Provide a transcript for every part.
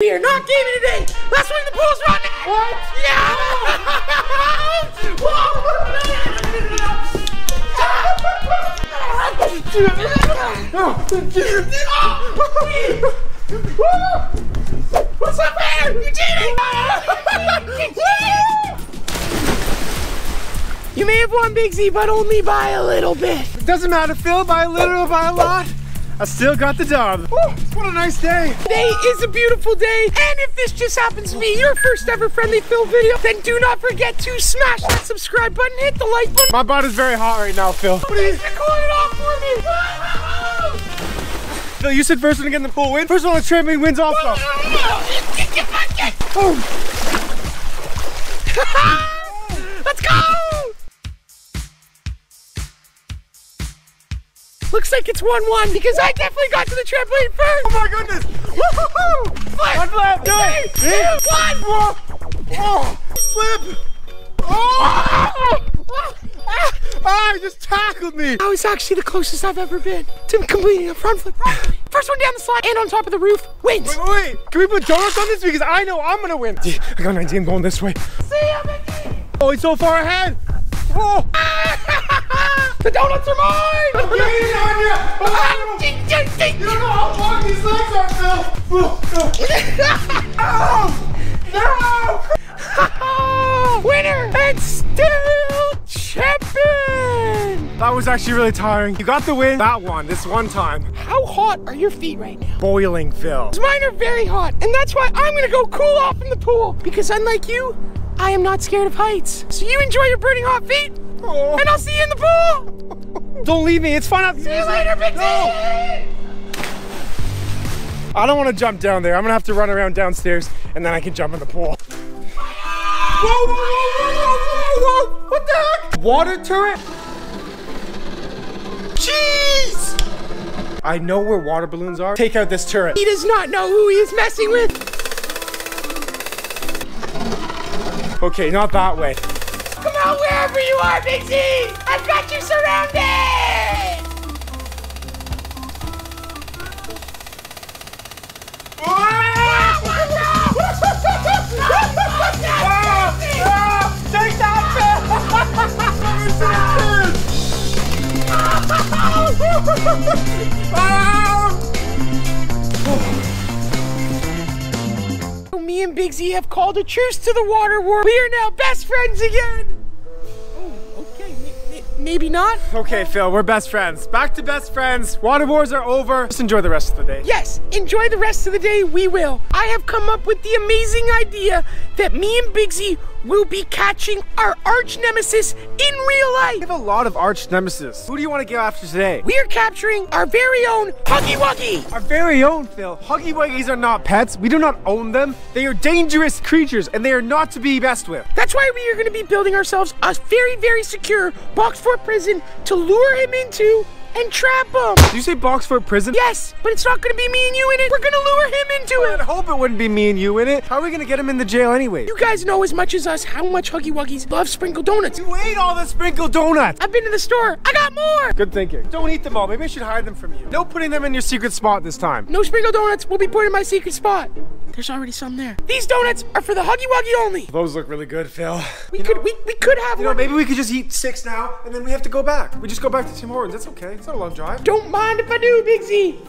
We are not gaming today. Let's swing the pool's running. What? Yeah. What's up, man? You cheating? you may have won Big Z, but only by a little bit. It doesn't matter, Phil, by a little or by a lot. I still got the dub. Woo, oh, what a nice day. Today is a beautiful day, and if this just happens to be your first ever Friendly Phil video, then do not forget to smash that subscribe button, hit the like button. My butt is very hot right now, Phil. Please cooling it off for me. Phil, you said first one to get in the pool win. First one on the trampoline wins also. Oh. Let's go! Looks like it's 1-1 because I definitely got to the trampoline first. Oh my goodness. Woohoo! Flip. One flip. Do it. Three, two, one. Oh, flip. Oh! Ah, he just tackled me. That was actually the closest I've ever been to completing a front flip. First one down the slide and on top of the roof wins. Wait, wait, wait. Can we put donuts on this? Because I know I'm gonna win. I got 19 going this way. See ya, Mickey. Oh, he's so far ahead. Oh. the donuts are mine. Get it on you. Oh. You don't know how long these legs are, Phil. Oh, no. no. Winner and still champion. That was actually really tiring. You got the win that one, this one time. How hot are your feet right now? Boiling, Phil. Mine are very hot, and that's why I'm gonna go cool off in the pool. Because unlike you, I am not scared of heights. So you enjoy your burning hot feet, Oh. and I'll see you in the pool. Don't leave me. It's fun out See you later, Big Z. I don't want to jump down there. I'm gonna have to run around downstairs and then I can jump in the pool. Whoa, whoa, whoa, whoa, whoa, whoa, What the heck? Water turret? Jeez! I know where water balloons are. Take out this turret. He does not know who he is messing with. Okay, not that way. Come out wherever you are, Big Z. I've got you surrounded. Take ah! Me and Big Z have called a truce to the water war. We are now best friends again. Oh, okay. maybe not. Okay, Phil, we're best friends. Back to best friends. Water wars are over. Just enjoy the rest of the day. Yes, enjoy the rest of the day. We will. I have come up with the amazing idea that me and Big Z will be catching our arch nemesis in real life. We have a lot of arch nemesis. Who do you want to go after today? We are capturing our very own Huggy Wuggy. Our very own, Phil. Huggy Wuggies are not pets. We do not own them. They are dangerous creatures and they are not to be messed with. That's why we are going to be building ourselves a very, very secure box fort prison to lure him into and trap him. Did you say box Boxford Prison? Yes, but it's not going to be me and you in it. We're going to lure him into it! I'd hope it wouldn't be me and you in it. How are we gonna get him in the jail anyway? You guys know as much as us how much Huggy Wuggies love sprinkle donuts. You ate all the sprinkle donuts. I've been to the store. I got more. Good thinking. Don't eat them all. Maybe I should hide them from you. No putting them in your secret spot this time. No sprinkle donuts will be put in my secret spot. There's already some there. These donuts are for the Huggy Wuggy only. Those look really good, Phil. We could we, we could have You know, maybe we could just eat six now, and then we have to go back. We just go back to Tim Hortons. That's okay. It's not a long drive. Don't mind if I do, Big Z.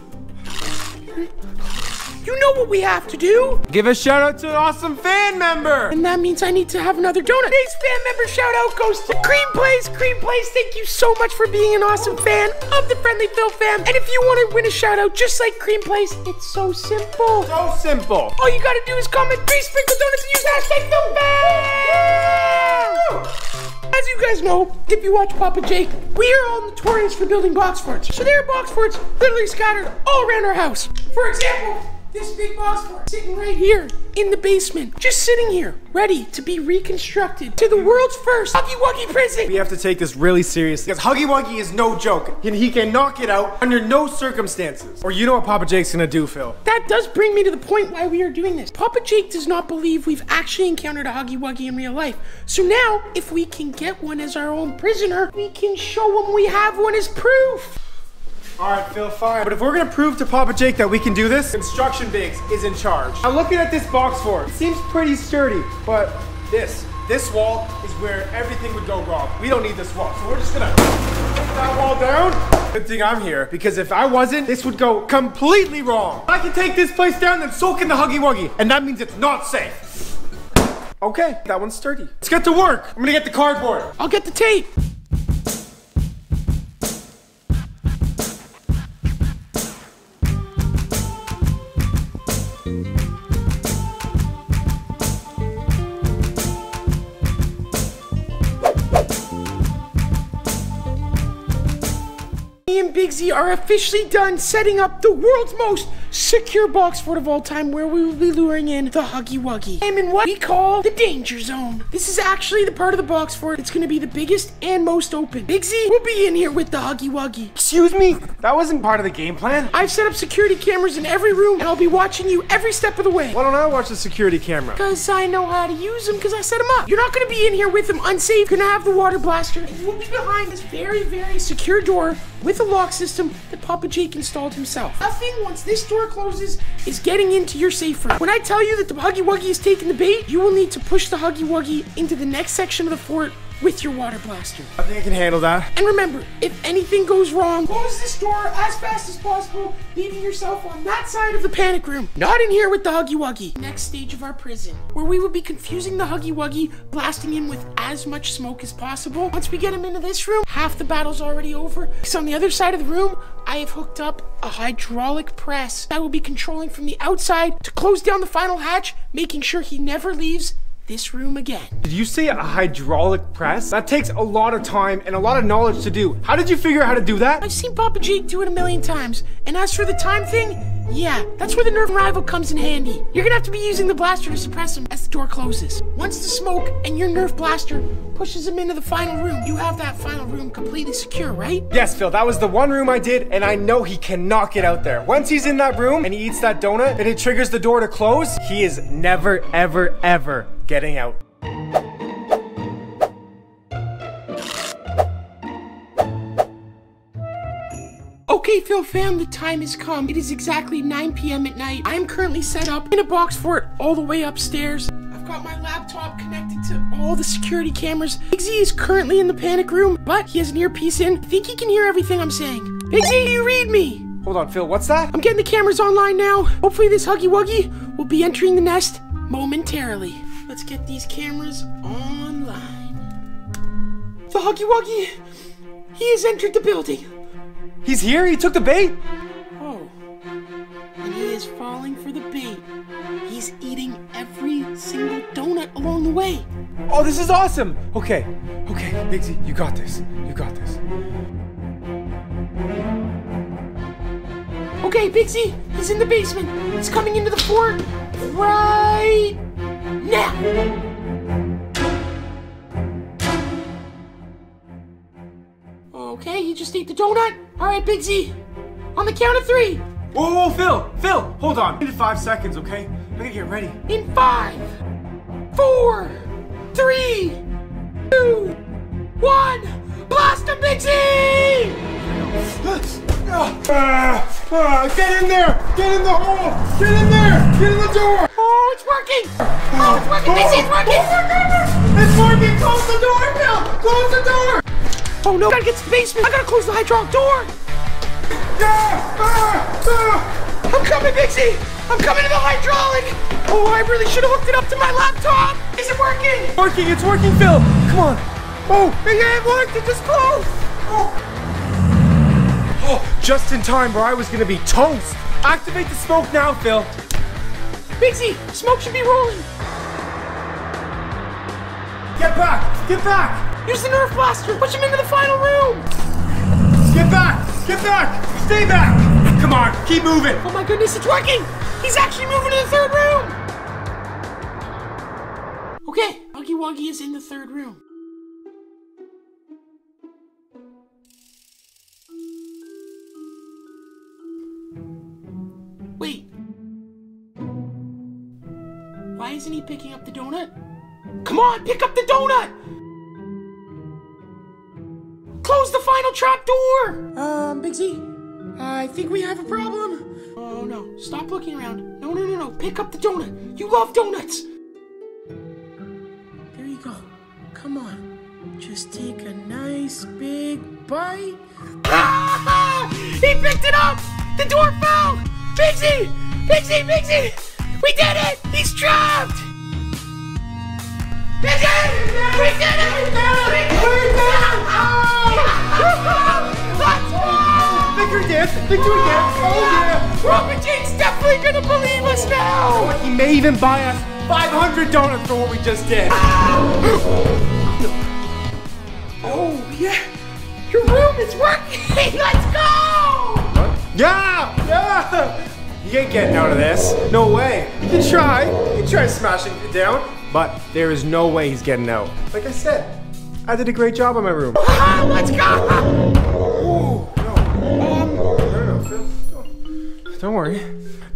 You know what we have to do. Give a shout out to an awesome fan member. And that means I need to have another donut. Today's fan member shout out goes to Cream Place. Cream Place, thank you so much for being an awesome fan of the Friendly Phil fam. And if you want to win a shout out just like Cream Place, it's so simple. So simple. All you gotta do is comment three sprinkle donuts and use hashtag PhilFam. As you guys know, if you watch Papa Jake, we are all notorious for building box forts. So there are box forts literally scattered all around our house. For example, this big box fort sitting right here in the basement, just sitting here, ready to be reconstructed to the world's first Huggy Wuggy prison. We have to take this really seriously because Huggy Wuggy is no joke, and he can knock it out under no circumstances. Or you know what Papa Jake's gonna do, Phil? That does bring me to the point why we are doing this. Papa Jake does not believe we've actually encountered a Huggy Wuggy in real life. So now, if we can get one as our own prisoner, we can show him we have one as proof. All right, Phil, fine. But if we're gonna prove to Papa Jake that we can do this, Construction Biggs is in charge. I'm looking at this box fort. It seems pretty sturdy, but this, this wall is where everything would go wrong. We don't need this wall, so we're just gonna put that wall down. Good thing I'm here, because if I wasn't, this would go completely wrong. I can take this place down and soak in the Huggy Wuggy, and that means it's not safe. Okay, that one's sturdy. Let's get to work. I'm gonna get the cardboard. I'll get the tape. Are officially done setting up the world's most secure box fort of all time where we will be luring in the Huggy Wuggy. I'm in what we call the danger zone. This is actually the part of the box fort that's going to be the biggest and most open. Big Z will be in here with the Huggy Wuggy. Excuse me? That wasn't part of the game plan. I've set up security cameras in every room and I'll be watching you every step of the way. Why don't I watch the security camera? Because I know how to use them because I set them up. You're not going to be in here with them unsafe. You're going to have the water blaster. And you will be behind this very, very secure door with a lock system that Papa Jake installed himself. Nothing once this door closes is getting into your safe room. When I tell you that the Huggy Wuggy is taking the bait, you will need to push the Huggy Wuggy into the next section of the fort with your water blaster. I think I can handle that. And remember, if anything goes wrong, close this door as fast as possible, leaving yourself on that side of the panic room. Not in here with the Huggy Wuggy. Next stage of our prison, where we will be confusing the Huggy Wuggy, blasting him with as much smoke as possible. Once we get him into this room, half the battle's already over. Because on the other side of the room, I have hooked up a hydraulic press that will be controlling from the outside to close down the final hatch, making sure he never leaves this room again. Did you say a hydraulic press? That takes a lot of time and a lot of knowledge to do. How did you figure out how to do that? I've seen Papa Jake do it a million times. And as for the time thing, yeah, that's where the Nerf rival comes in handy. You're gonna have to be using the blaster to suppress him as the door closes. Once the smoke and your Nerf blaster pushes him into the final room, you have that final room completely secure, right? Yes, Phil, that was the one room I did, and I know he cannot get out there. Once he's in that room and he eats that donut and it triggers the door to close, he is never, ever, ever getting out. Okay, Phil fam, the time has come. It is exactly 9 p.m. at night. I'm currently set up in a box fort all the way upstairs. I've got my laptop connected to all the security cameras. Big Z is currently in the panic room, but he has an earpiece in. I think he can hear everything I'm saying. Big Z, you read me? Hold on, Phil, what's that? I'm getting the cameras online now. Hopefully this Huggy Wuggy will be entering the nest momentarily. Let's get these cameras online. The Huggy Wuggy, he has entered the building. He's here? He took the bait? Oh, and he is falling for the bait. He's eating every single donut along the way. Oh, this is awesome! Okay, okay, Bigsy, you got this. You got this. Okay, Bixie, he's in the basement. He's coming into the fort right now. Okay, you just ate the donut. All right, Big Z, on the count of three. Whoa, whoa, Phil! Phil, hold on. I need five seconds, okay? I gotta get ready. In five, four, three, two, one. Blast him, Bixie! Ah, ah, get in there! Get in the hole! Get in there! Get in the door! Oh, it's working! Oh, it's working, Bixie, it's working! It's working! Close the door, Phil! Close the door! Oh no, I gotta get to the basement. I gotta close the hydraulic door. I'm coming, Bixie. I'm coming to the hydraulic. Oh, I really should have hooked it up to my laptop. Is it working? Working, it's working, Phil! Come on! Oh, yeah, it worked, it just closed! Oh. oh, just in time where I was gonna be toast! Activate the smoke now, Phil! Bixie, smoke should be rolling. Get back! Get back! Use the Nerf blaster. Push him into the final room. Get back! Get back! Stay back! Come on, keep moving! Oh my goodness, it's working. He's actually moving to the third room. Okay, Huggy Wuggy is in the third room. Wait. Why isn't he picking up the donut? Come on, pick up the donut! Close the final trap door! Um, Big Z, I think we have a problem. Oh no, stop looking around. No, no, no, no. Pick up the donut. You love donuts. There you go. Come on. Just take a nice big bite. Ah! He picked it up! The door fell! Pixie! Pixie! Pixie! We did it! He's trapped! Pixie! We did it! We did it! Oh! Let's go! Victory dance! Victory dance! Oh yeah! Robert Jake's definitely gonna believe us now! Oh, he may even buy us 500 donuts for what we just did. Ah. Oh, yeah! Your room is working! Let's go! Yeah! Yeah! He ain't getting out of this. No way. You can try. You can try smashing it down. But there is no way he's getting out. Like I said, I did a great job on my room. Ah, let's go! Oh, no. Um, no, no, Don't, worry.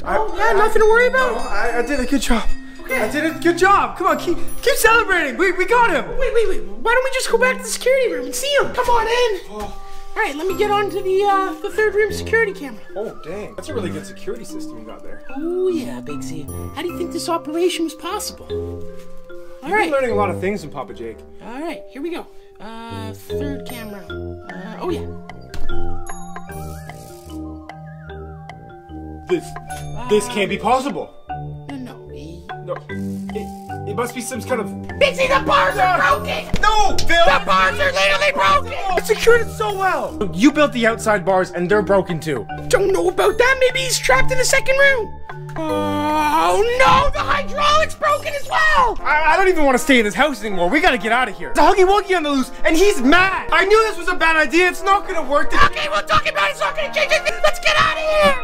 I, Oh, yeah, nothing to worry about. No, I, I did a good job. Okay. I did a good job. Come on, keep, keep celebrating. We, we got him. Wait, wait, wait. Why don't we just go back to the security room and see him? Come on in. All right, let me get on to the uh, the third room security camera. Oh, dang. That's a really good security system you got there. Oh yeah, Big Z. How do you think this operation was possible? All right, I'm learning a lot of things from Papa Jake. all right. Here we go. Uh, third camera. Uh, oh yeah. This, this can't be possible. No, no. No, it, it must be some kind of. Z, the bars are broken. No, Phil. The bars are literally broken. It secured it so well. You built the outside bars, and they're broken too. Don't know about that. Maybe he's trapped in the second room. Oh no, the hydraulic's broken as well. I, I don't even want to stay in this house anymore. We gotta get out of here. There's a Huggy Wuggy on the loose, and he's mad. I knew this was a bad idea. It's not gonna work. Okay, we'll talk about it. It's not gonna change anything. Let's get out of here.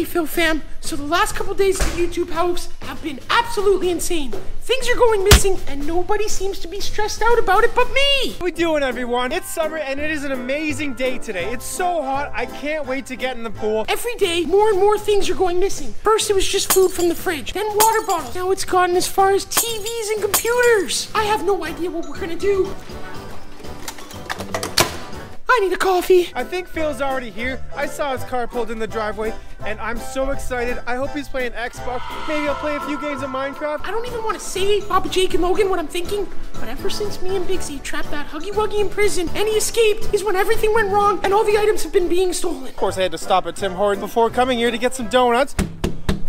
Okay, Phil fam. So the last couple days of the YouTube house have been absolutely insane. Things are going missing, and nobody seems to be stressed out about it but me. What we doing, everyone? It's summer, and it is an amazing day today. It's so hot. I can't wait to get in the pool. Every day, more and more things are going missing. First, it was just food from the fridge, then water bottles. Now it's gotten as far as TVs and computers. I have no idea what we're gonna do. I need a coffee. I think Phil's already here. I saw his car pulled in the driveway, and I'm so excited. I hope he's playing Xbox. Maybe I'll play a few games of Minecraft. I don't even want to say, Papa Jake and Logan, what I'm thinking, but ever since me and Big Z trapped that Huggy Wuggy in prison and he escaped is when everything went wrong and all the items have been being stolen. Of course, I had to stop at Tim Hortons before coming here to get some donuts.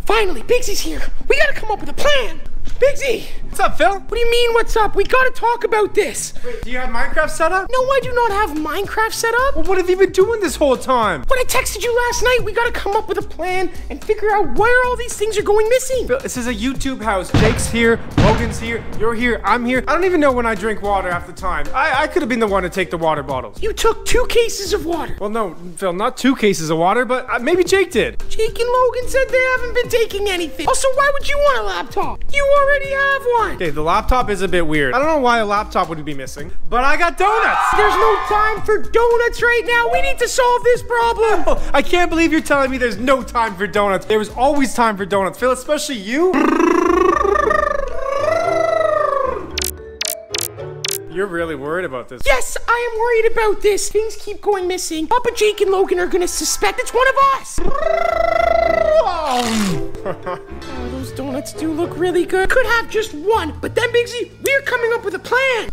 Finally, Big Z's here. We gotta come up with a plan. Big Z, What's up, Phil? what do you mean, what's up? We gotta talk about this. Wait, do you have Minecraft set up? No, I do not have Minecraft set up. Well, what have you been doing this whole time? When I texted you last night, we gotta come up with a plan and figure out where all these things are going missing. Phil, this is a YouTube house. Jake's here, Logan's here, you're here, I'm here. I don't even know when I drink water half the time. I, I could have been the one to take the water bottles. You took two cases of water. Well, no, Phil, not two cases of water, but uh, maybe Jake did. Jake and Logan said they haven't been taking anything. Also, why would you want a laptop? You already have one. Okay, the laptop is a bit weird. I don't know why a laptop would be missing, but I got donuts. There's no time for donuts right now. We need to solve this problem. Oh, I can't believe you're telling me there's no time for donuts. There was always time for donuts, Phil, especially you. You're really worried about this. Yes, I am worried about this. Things keep going missing. Papa Jake and Logan are gonna suspect it's one of us. Oh. Those donuts do look really good. Could have just one, but then Big Z, we're coming up with a plan.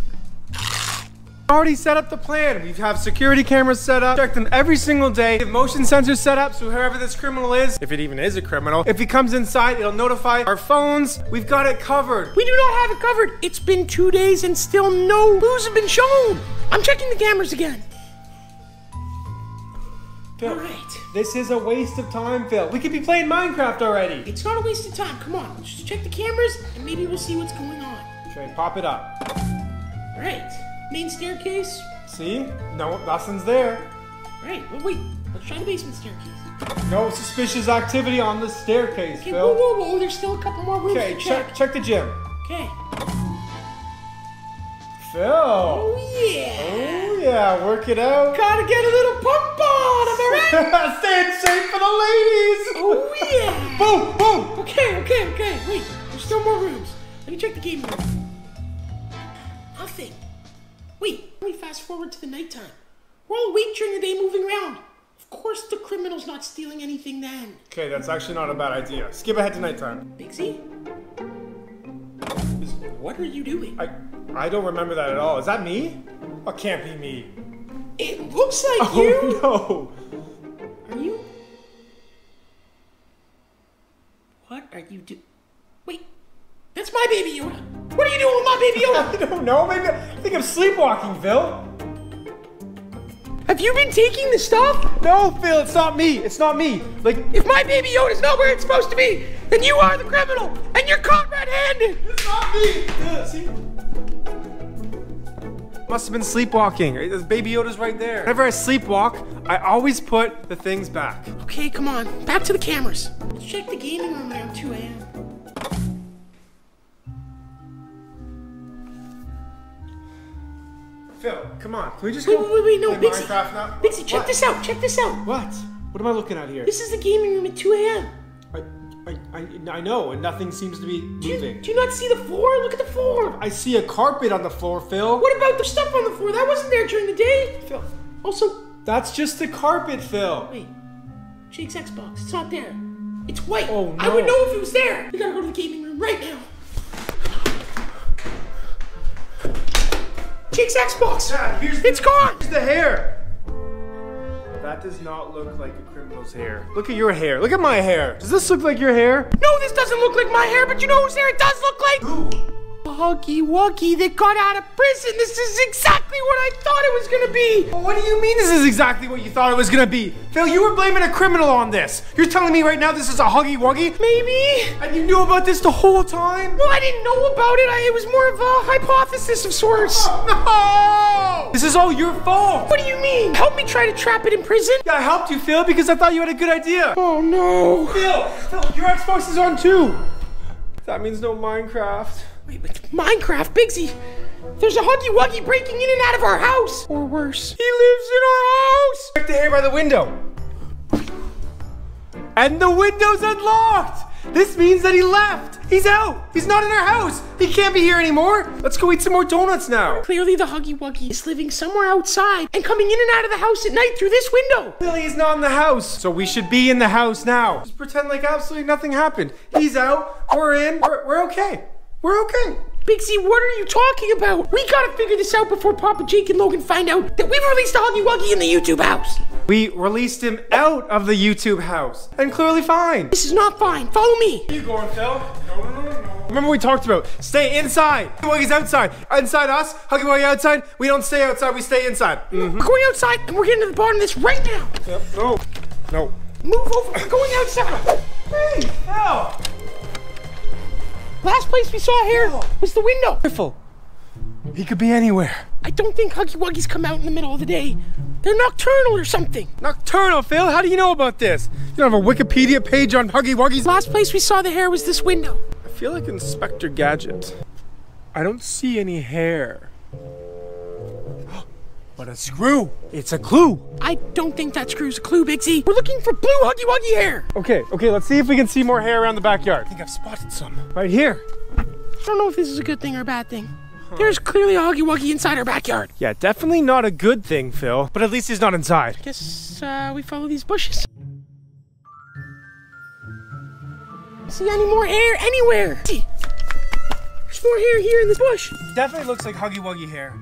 Already set up the plan. We have security cameras set up, check them every single day. We have motion sensors set up, so whoever this criminal is, if it even is a criminal, if he comes inside, it'll notify our phones. We've got it covered. We do not have it covered. It's been two days and still no clues have been shown. I'm checking the cameras again. Phil, All right. this is a waste of time, Phil. We could be playing Minecraft already. It's not a waste of time. Come on, let's just check the cameras and maybe we'll see what's going on. Okay, pop it up. All right. Main staircase. See? No, nothing's there. All right. Well, wait. Let's try the basement staircase. No suspicious activity on the staircase, Okay. Whoa, Phil. whoa, whoa. There's still a couple more rooms Okay, to check. check check the gym. Okay. Phil. Oh yeah. Oh yeah, work it out. Gotta get a little pump on. Am I right? Stay in shape for the ladies. oh yeah. Boom, boom. Okay, okay, okay. Wait, there's still more rooms. Let me check the game room. Nothing. Wait, let me fast forward to the nighttime. We're all awake during the day moving around. Of course the criminal's not stealing anything then. Okay, that's actually not a bad idea. Skip ahead to nighttime. Bigsy? What are you doing? I I don't remember that at all. Is that me? Oh, can't be me. It looks like oh, you. Oh no. Are you? What are you do? Wait, that's my baby Yoda. What are you doing with my baby! Yoda? I don't know. Maybe I think I'm sleepwalking, Phil. Have you been taking the stuff? No, Phil, it's not me. It's not me. Like, If my baby Yoda's not where it's supposed to be, then you are the criminal, and you're caught red-handed. it's not me. Yeah, see? Must have been sleepwalking. There's Baby Yoda's right there. Whenever I sleepwalk, I always put the things back. Okay, come on, back to the cameras. Let's check the gaming room around 2 a.m. Phil, come on. Can we just Wait, go wait, wait, wait, no, play Bixie. Minecraft now? Bixie, check What? this out. Check this out. What? What am I looking at here? This is the gaming room at 2 a.m. I, I, I, I know, and nothing seems to be Do you, moving. do you not see the floor? Look at the floor. I see a carpet on the floor, Phil. What about the stuff on the floor? That wasn't there during the day. Phil, Also, that's just the carpet, Phil. wait. Jake's Xbox. It's not there. It's white. Oh, no! I would no. know if it was there. We gotta go to the gaming room right now. Jake's Xbox. Dad, here's It's gone. Here's the hair. That does not look like a criminal's hair. Look at your hair. Look at my hair. Does this look like your hair? No, this doesn't look like my hair, but you know whose hair it does look like? Who? Huggy Wuggy that got out of prison. This is exactly what I thought it was gonna be. What do you mean this is exactly what you thought it was gonna be? Phil, you were blaming a criminal on this. You're telling me right now this is a Huggy Wuggy? Maybe. And you knew about this the whole time? Well, I didn't know about it. I, it was more of a hypothesis of sorts. Oh, no! This is all your fault. What do you mean? Help me try to trap it in prison? Yeah, I helped you, Phil, because I thought you had a good idea. Oh no. Phil, Phil, your Xbox is on too. That means no Minecraft. Wait, but Minecraft, Bigsy. There's a Huggy Wuggy breaking in and out of our house. Or worse. He lives in our house. Check the hair by the window. And the window's unlocked. This means that he left. He's out. He's not in our house. He can't be here anymore. Let's go eat some more donuts now. Clearly, the Huggy Wuggy is living somewhere outside and coming in and out of the house at night through this window. Clearly he's not in the house, so we should be in the house now. Just pretend like absolutely nothing happened. He's out. We're in. We're, we're okay. We're okay. Bigsy, what are you talking about? We gotta figure this out before Papa Jake and Logan find out that we've released a Huggy Wuggy in the YouTube house. We released him out of the YouTube house, and clearly fine. This is not fine. Follow me. you going, Phil? No, no, no, no. Remember we talked about stay inside. Huggy Wuggy's outside. Inside us. Huggy Wuggy outside. We don't stay outside. We stay inside. Mhm. We're going outside and we're getting to the bottom of this right now. Yep. No. No. Move over. We're going outside. Hey, Phil. Last place we saw here was the window. Careful. He could be anywhere. I don't think Huggy Wuggies come out in the middle of the day. They're nocturnal or something. Nocturnal, Phil. How do you know about this? You don't have a Wikipedia page on Huggy Wuggies? Last place we saw the hair was this window. I feel like Inspector Gadget. I don't see any hair. But a screw. It's a clue. I don't think that screws a clue, Bigsy. We're looking for blue Huggy Wuggy hair. Okay, okay, let's see if we can see more hair around the backyard. I think I've spotted some. Right here. I don't know if this is a good thing or a bad thing. There's clearly a Huggy Wuggy inside our backyard. Yeah, definitely not a good thing, Phil. But at least he's not inside. I Guess uh, we follow these bushes. See any more hair anywhere? See, There's more hair here in this bush. Definitely looks like Huggy Wuggy hair.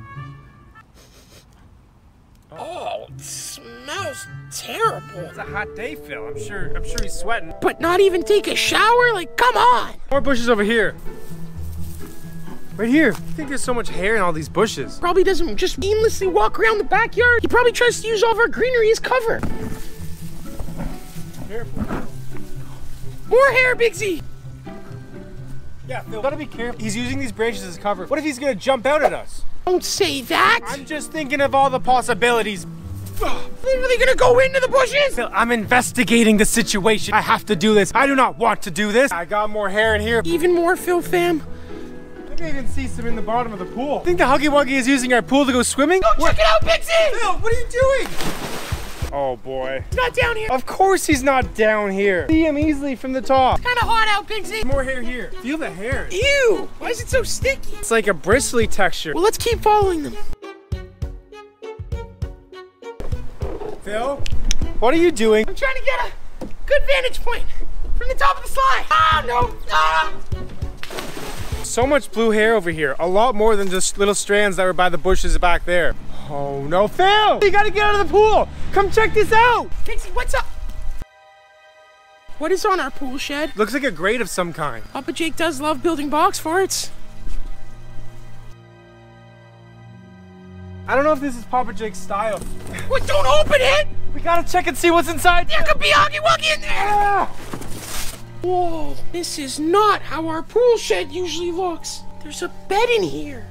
Oh, it smells terrible. It's a hot day, Phil. I'm sure. I'm sure he's sweating. But not even take a shower? Like, come on. More bushes over here. Right here. I think there's so much hair in all these bushes. Probably doesn't just aimlessly walk around the backyard. He probably tries to use all of our greenery as cover. Careful. More hair, Bigsy. Yeah, Phil. Gotta be careful. He's using these branches as cover. What if he's gonna jump out at us? Don't say that. I'm just thinking of all the possibilities. literally gonna go into the bushes. Phil, I'm investigating the situation. I have to do this. I do not want to do this. I got more hair in here. Even more, Phil fam. I can even see some in the bottom of the pool. I Think the Huggy Wuggy is using our pool to go swimming? Go check it out, Pixie! Phil, what are you doing? Oh boy. It's not down here. Of course he's not down here. See him easily from the top. Kind of hot out, Bigsy. More hair here. Feel the hair. Ew. Why is it so sticky? It's like a bristly texture. Well, let's keep following them. Phil, what are you doing? I'm trying to get a good vantage point from the top of the slide. Ah, no. Ah. So much blue hair over here. A lot more than just little strands that were by the bushes back there. Oh no, Phil! You gotta get out of the pool! Come check this out! Pixie, what's up? What is on our pool shed? Looks like a grate of some kind. Papa Jake does love building box forts. I don't know if this is Papa Jake's style. What, don't open it! We gotta check and see what's inside. There could be Huggy Wuggy in there! Ah! Whoa, this is not how our pool shed usually looks. There's a bed in here.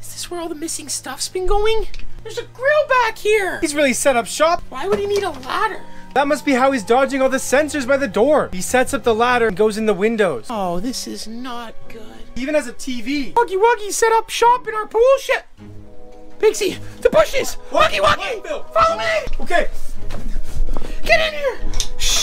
Is this where all the missing stuff's been going? There's a grill back here. He's really set up shop. Why would he need a ladder? That must be how he's dodging all the sensors by the door. He sets up the ladder and goes in the windows. Oh, this is not good. He even has a TV. Huggy Wuggy set up shop in our pool shed. Pixie, the bushes! Huggy Wuggy! Follow me! Okay, Get in here! Shh,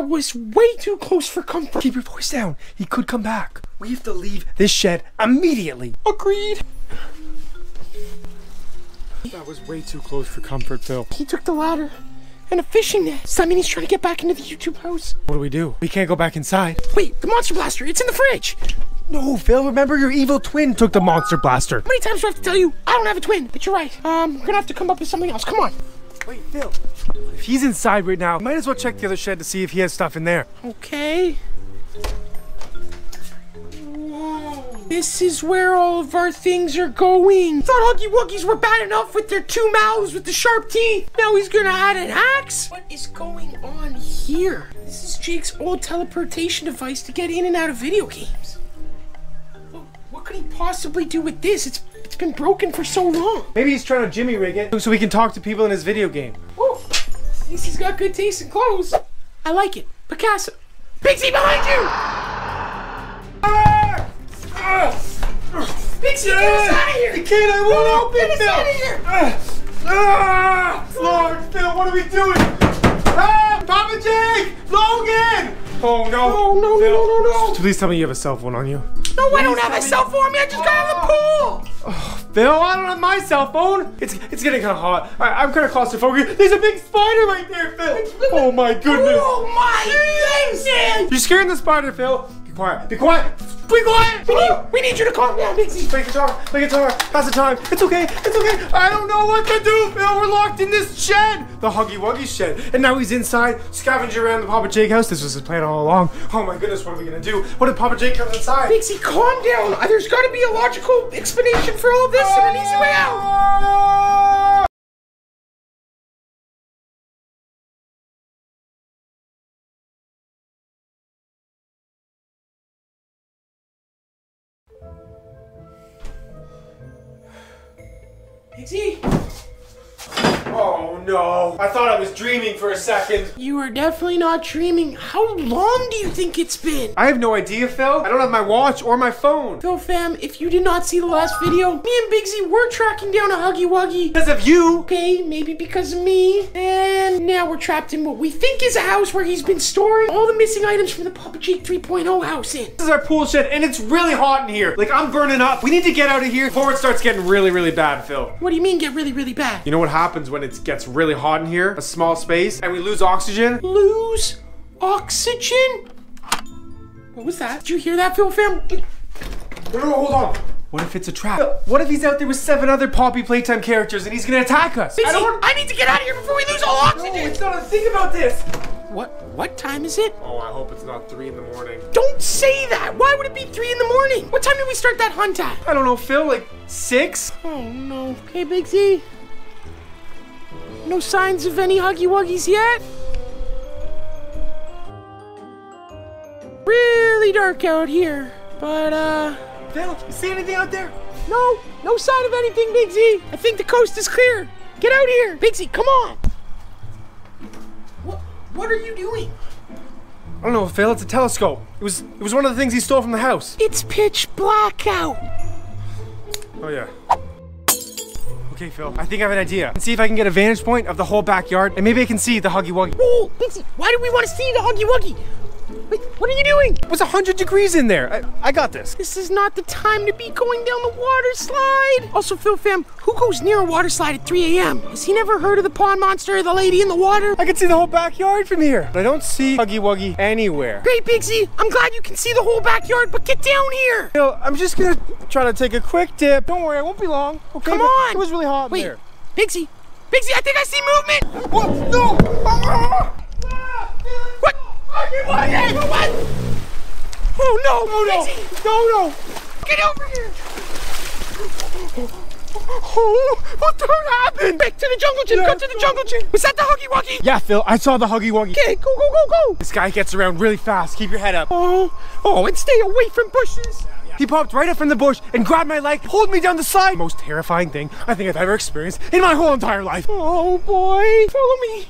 That was way too close for comfort. keep your voice down. He could come back. We have to leave this shed immediately. Agreed. That was way too close for comfort, Phil. He took the ladder and a fishing net. Does that mean he's trying to get back into the YouTube house? What do we do? We can't go back inside. Wait, the monster blaster, it's in the fridge. No, Phil, remember your evil twin took the monster blaster. How many times do I have to tell you? I don't have a twin, but you're right. Um, we're gonna have to come up with something else. Come on. Wait, Phil. If he's inside right now, might as well check the other shed to see if he has stuff in there. Okay. This is where all of our things are going. Thought Huggy Wuggies were bad enough with their two mouths with the sharp teeth. Now he's gonna add an axe? What is going on here? This is Jake's old teleportation device to get in and out of video games. What, what could he possibly do with this? It's it's been broken for so long. Maybe he's trying to jimmy rig it so he can talk to people in his video game. At least he's got good taste in clothes. I like it. Picasso. Pixie behind you! Ah! Ah! Pixie, get us out of here! Can't, I won't No, open, get us out of here! Ah! Ah! Lord, Phil, what are we doing? Ah! Papa Jake! Logan! Oh no! Oh, no, no, Phil. no, no, no. Please tell me you have a cell phone on you. No, I don't have a cell phone. I just got out of the pool. Phil, I don't have my cell phone. It's it's getting kind of hot. I, I'm kind of claustrophobic. There's a big spider right there, Phil. Oh my goodness. Oh my goodness! You're scaring the spider, Phil. Be quiet. Be quiet. Be quiet. We need, we need you to calm down, Pixie. Play guitar. Play guitar. Pass the time. It's okay. It's okay. I don't know what to do, Phil. We're locked in this shed. The Huggy Wuggy shed. And now he's inside, scavenging around the Papa Jake house. This was his plan all along. Oh my goodness, what are we gonna do? What if Papa Jake comes inside? Pixie, calm down. There's got to be a logical explanation for all of this and an easy way out. Ah! Ah! No. I thought I was dreaming for a second. you are definitely not dreaming. How long do you think it's been? I have no idea, Phil. I don't have my watch or my phone. Phil fam, if you did not see the last video, me and Bigsy were tracking down a Huggy Wuggy. Because of you. Okay, maybe because of me. And now we're trapped in what we think is a house where he's been storing all the missing items from the Papa Jake 3.0 house in. This is our pool shed and it's really hot in here. Like I'm burning up. We need to get out of here before it starts getting really, really bad, Phil. What do you mean get really, really bad? You know what happens when it gets really hot in here? A small space and we lose oxygen? Lose oxygen? What was that? Did you hear that, Phil fam? No, no, hold on. What if it's a trap? What if he's out there with seven other Poppy Playtime characters and he's gonna attack us? Bigsy, I, need to get out of here before we lose all No, oxygen. it's not. Think about this. What? What time is it? Oh, I hope it's not three in the morning. Don't say that. Why would it be three in the morning? What time did we start that hunt at? I don't know, Phil. Like six? Oh no. Okay, Big Z. No signs of any Huggy Wuggies yet? Really dark out here. But, uh, Phil, you see anything out there? no, no sign of anything, Big Z. I think the coast is clear. get out here. Bigsy, come on. What, what are you doing? I don't know, Phil. It's a telescope. It was it was one of the things he stole from the house. It's pitch black out. Oh yeah. Okay, Phil. I think I have an idea. Let's see if I can get a vantage point of the whole backyard, and maybe I can see the Huggy Wuggy. Whoa, Bigsy, why do we want to see the Huggy Wuggy? What are you doing? It was 100 degrees in there. I, I got this. This is not the time to be going down the water slide. Also, Phil fam, who goes near a water slide at 3 a.m.? Has he never heard of the pond monster or the lady in the water? I can see the whole backyard from here. But I don't see Huggy Wuggy anywhere. Great, Bigsy. I'm glad you can see the whole backyard, but get down here. Phil, I'm just gonna try to take a quick dip. Don't worry, I won't be long. Okay, Come on. It was really hot in Wait, there. Bigsy. Bigsy, I think I see movement. What? No! Ah! What? What? What? Oh no! No, no! No, no! get over here! Oh, what the happened? Back to the jungle gym! Yeah, Cut to the jungle gym! Was that the Huggy Wuggy? Yeah, Phil, I saw the Huggy Wuggy. Okay, go, go, go, go! This guy gets around really fast. Keep your head up. Oh, oh, and stay away from bushes! He popped right up from the bush and grabbed my leg, pulled me down the side. Most terrifying thing I think I've ever experienced in my whole entire life. Oh boy, follow me.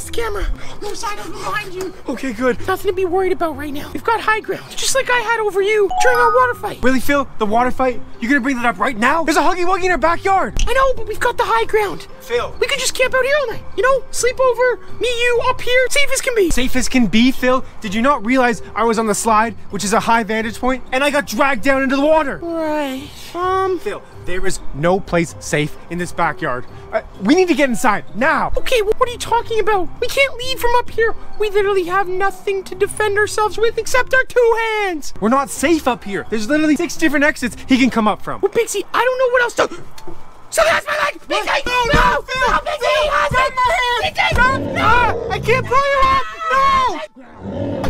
The camera. No sign of behind you. Okay, good. Nothing to be worried about right now. We've got high ground, just like I had over you during our water fight. Really, Phil? The water fight? You're gonna bring that up right now? There's a Huggy Wuggy in our backyard. I know, but we've got the high ground. Phil. We could just camp out here all night. You know, sleep over, me, you, up here, safe as can be. Safe as can be, Phil. Did you not realize I was on the slide, which is a high vantage point, and I got dragged down into the water? Right. Um. Phil, there is no place safe in this backyard. Uh, we need to get inside now. Okay, well, what are you talking about? We can't leave from up here. We literally have nothing to defend ourselves with except our two hands. We're not safe up here. There's literally six different exits he can come up from. Well, Pixie, I don't know what else to. So that's my leg! Pixie! No, no, no, no, Phil, Pixie! Phil, has it! my hand! Pixie! Ah, I can't pull you up!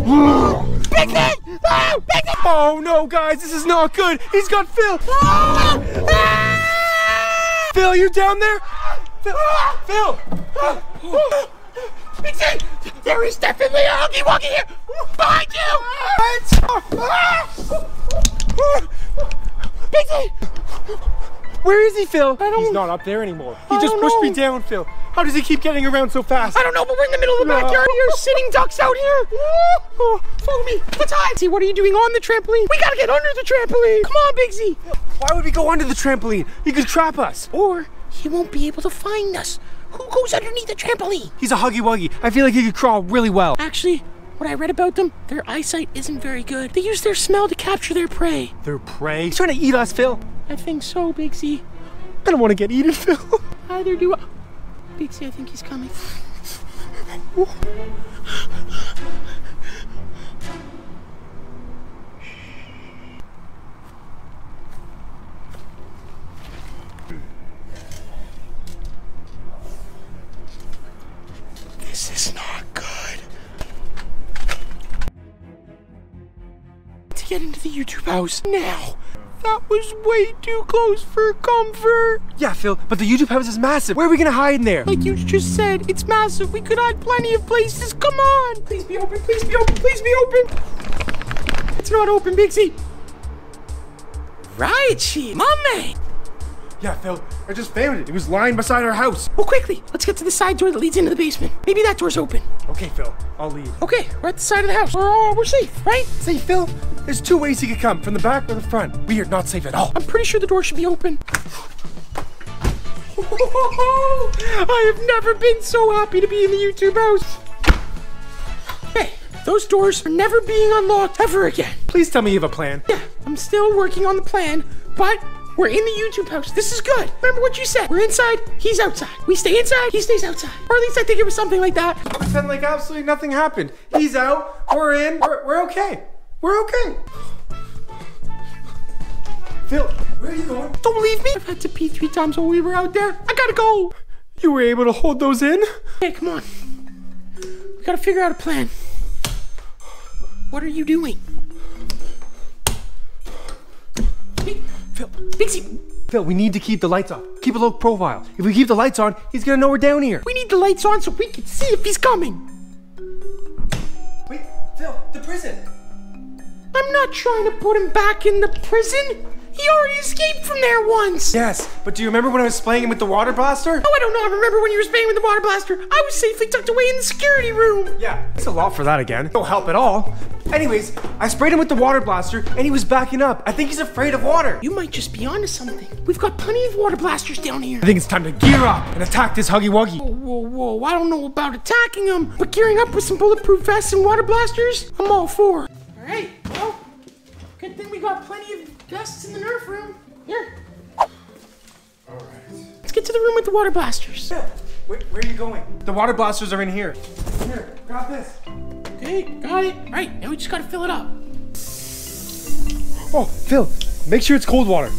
No! Pixie! No! Pixie! Oh no, guys, this is not good. He's got Phil. Ah! Phil, you down there? Phil. Phil. Pixie! There is definitely a Huggy Wuggy here! Behind you! Pixie! Where is he, Phil? I don't- He's not up there anymore. He I just pushed me down, Phil. How does he keep getting around so fast? I don't know, but we're in the middle of the No. backyard here, sitting ducks out here. Oh, follow me. Let's hide. See, what are you doing on the trampoline? We gotta get under the trampoline. Come on, Bigsy. Why would we go under the trampoline? He could trap us. Or he won't be able to find us. Who goes underneath the trampoline? He's a huggy wuggy. I feel like he could crawl really well. Actually, what I read about them, their eyesight isn't very good. They use their smell to capture their prey. They're prey. He's trying to eat us, Phil. I think so, Bigsy. I don't want to get eaten, Phil. Either do I. Bigsy, I think he's coming. This is not get into the YouTube house now. That was way too close for comfort. yeah, Phil, but the YouTube house is massive. Where are we gonna hide in there? Like you just said, it's massive. We could hide plenty of places. Come on. Please be open. Please be open. Please be open. It's not open, Bigsy. Right, she. Mummy. Yeah, Phil, I just found it. It was lying beside our house. Well, quickly. Let's get to the side door that leads into the basement. Maybe that door's open. Okay, Phil, I'll leave. Okay, we're at the side of the house. We're all, we're safe, right? Say, Phil, there's two ways he could come, from the back or the front. We are not safe at all. I'm pretty sure the door should be open. I have never been so happy to be in the YouTube house. Hey, those doors are never being unlocked ever again. Please tell me you have a plan. Yeah, I'm still working on the plan, but we're in the YouTube house. This is good. Remember what you said. We're inside, he's outside. We stay inside, he stays outside. Or at least I think it was something like that. Pretend like absolutely nothing happened. He's out, we're in, we're, we're okay. We're okay. Phil, where are you going? Don't leave me. I've had to pee three times while we were out there. I gotta go. You were able to hold those in? Hey, come on. We gotta figure out a plan. What are you doing? Phil, Bixie, Phil, we need to keep the lights off. Keep a low profile. If we keep the lights on, he's gonna know we're down here. we need the lights on so we can see if he's coming. Wait, Phil, the prison. I'm not trying to put him back in the prison. He already escaped from there once. Yes, but do you remember when I was spraying him with the water blaster? Oh, I don't know. I remember when you were spraying with the water blaster. I was safely tucked away in the security room. Yeah, it's a lot for that again. No help at all. Anyways, I sprayed him with the water blaster and he was backing up. I think he's afraid of water. You might just be onto something. We've got plenty of water blasters down here. I think it's time to gear up and attack this Huggy Wuggy. Whoa, whoa, whoa. I don't know about attacking him, but gearing up with some bulletproof vests and water blasters, I'm all for. All right, well, good thing we got plenty of vests in the Nerf room. Here. Alright. Let's get to the room with the water blasters. Phil, where, where are you going? The water blasters are in here. Here, grab this. Okay, got it. All right, now we just gotta fill it up. Oh, Phil, make sure it's cold water.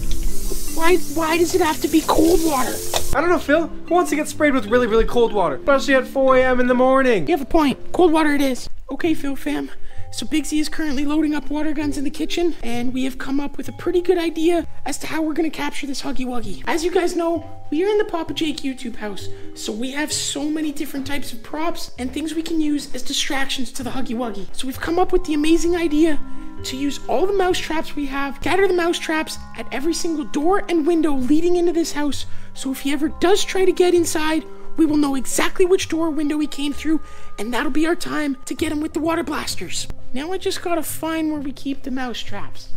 Why, why does it have to be cold water? I don't know, Phil. Who wants to get sprayed with really, really cold water? Especially at 4 a.m. in the morning. You have a point. Cold water it is. Okay, Phil fam. So Bigsy is currently loading up water guns in the kitchen, and we have come up with a pretty good idea as to how we're gonna capture this Huggy Wuggy. As you guys know, we are in the Papa Jake YouTube house, so we have so many different types of props and things we can use as distractions to the Huggy Wuggy. So we've come up with the amazing idea to use all the mouse traps we have, scatter the mouse traps at every single door and window leading into this house. So if he ever does try to get inside, we will know exactly which door or window he came through, and that'll be our time to get him with the water blasters. Now I just gotta find where we keep the mouse traps.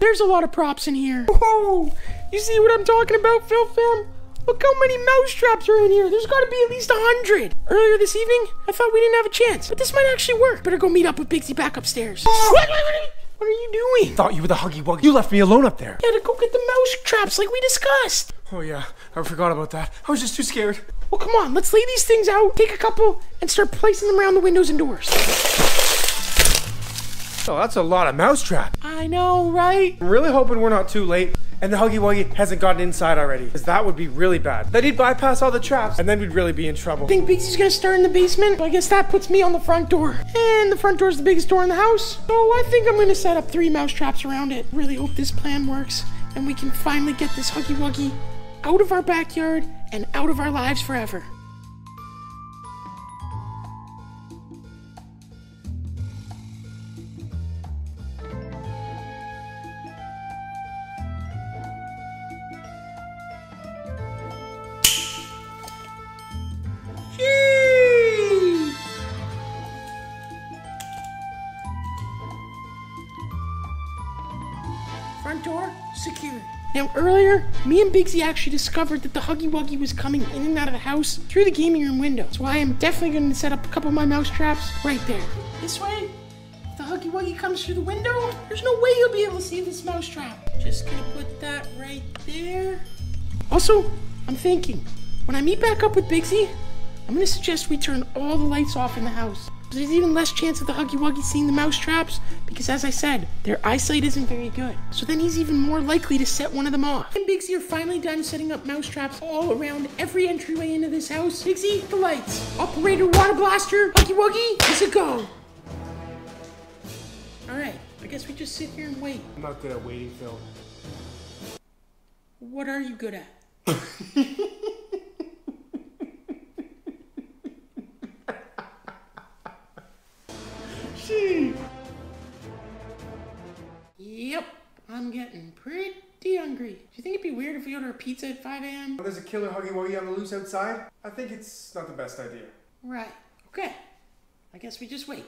There's a lot of props in here. Whoa! You see what I'm talking about, Phil Fam? Look how many mouse traps are in here. There's gotta be at least a hundred. Earlier this evening, I thought we didn't have a chance, but this might actually work. Better go meet up with Bigsy back upstairs. What, what, what, what are you doing? Thought you were the Huggy Wuggy. You left me alone up there. Gotta go get the mouse traps like we discussed. Oh, yeah. I forgot about that. I was just too scared. Well, come on, let's lay these things out, take a couple, and start placing them around the windows and doors. Oh, that's a lot of mouse I know, right? I'm really hoping we're not too late and the Huggy Wuggy hasn't gotten inside already. Because that would be really bad. Then he'd bypass all the traps and then we'd really be in trouble. I think Bigsy's gonna start in the basement. I guess that puts me on the front door. And the front door is the biggest door in the house. So I think I'm gonna set up three mouse traps around it. Really hope this plan works and we can finally get this Huggy Wuggy out of our backyard and out of our lives forever. Front door secured. Now earlier, me and Bigsy actually discovered that the Huggy Wuggy was coming in and out of the house through the gaming room window. So I am definitely going to set up a couple of my mouse traps right there. This way, if the Huggy Wuggy comes through the window, there's no way you'll be able to see this mouse trap. Just gonna put that right there. Also, I'm thinking, when I meet back up with Bigsy, I'm gonna suggest we turn all the lights off in the house. There's even less chance of the Huggy Wuggy seeing the mouse traps because, as I said, their eyesight isn't very good. So then he's even more likely to set one of them off. And Bigsy are finally done setting up mouse traps all around every entryway into this house. Bigsy, the lights. Operator Water Blaster, Huggy Wuggy, is a go. Alright, I guess we just sit here and wait. I'm not good at waiting, Phil. What are you good at? Yep, I'm getting pretty hungry. Do you think it'd be weird if we order a pizza at 5 a.m.? There's a killer Huggy Wuggy on the loose outside. I think it's not the best idea. Right. Okay. I guess we just wait.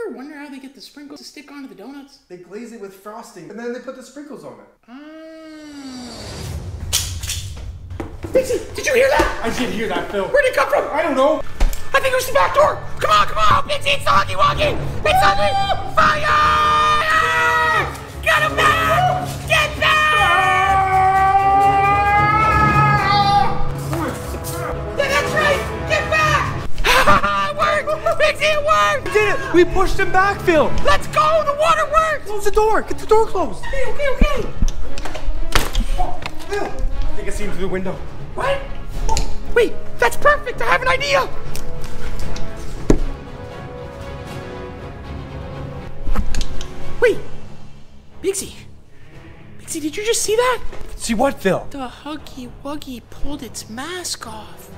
Ever wonder how they get the sprinkles to stick onto the donuts? They glaze it with frosting and then they put the sprinkles on it. Ah. Bixie, did you hear that? I did hear that, Phil. Where'd it come from? I don't know. I think it was the back door. Come on, come on, it's the Huggy Wuggy. It's Huggy. Fire! Get him back! Get back! Yeah, that's right. Get back! it worked! It worked! We did it! We pushed him back, Phil! Let's go! The water worked! Close the door! Get the door closed! Okay, okay, okay. Phil! I think I see him through the window. What? Wait, that's perfect. I have an idea. Wait, Bixie. Bixie, did you just see that? See what, Phil? The Huggy Wuggy pulled its mask off.